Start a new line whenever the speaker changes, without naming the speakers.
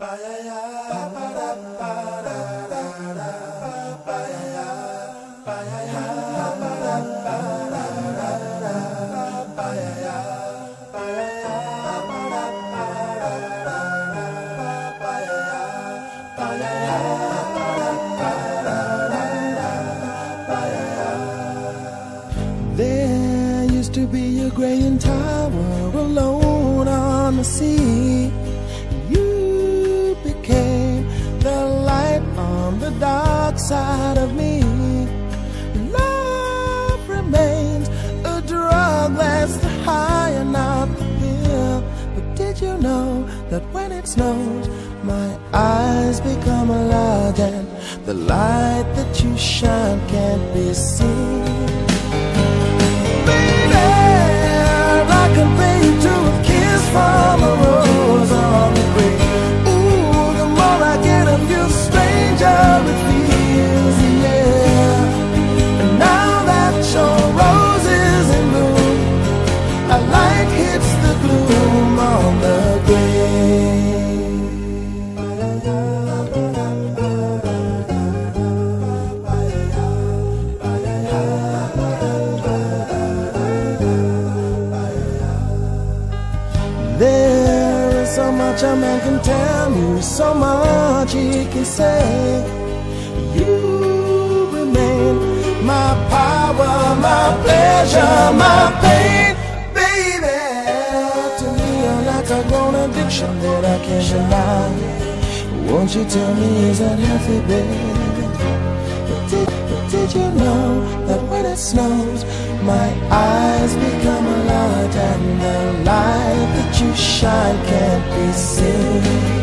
There used to be a graying tower alone on the sea. Dark side of me. Love remains a drug that's the high and not the pill. But did you know that when it snows, my eyes become large and the light that you shine can't be seen? There is so much a man can tell you, so much he can say. You remain my power, my pleasure, my pain, baby. To me, you're like a grown addiction that I can't deny. Won't you tell me is that healthy, baby? But did, but did you know that when it snows, my you shine can't be seen?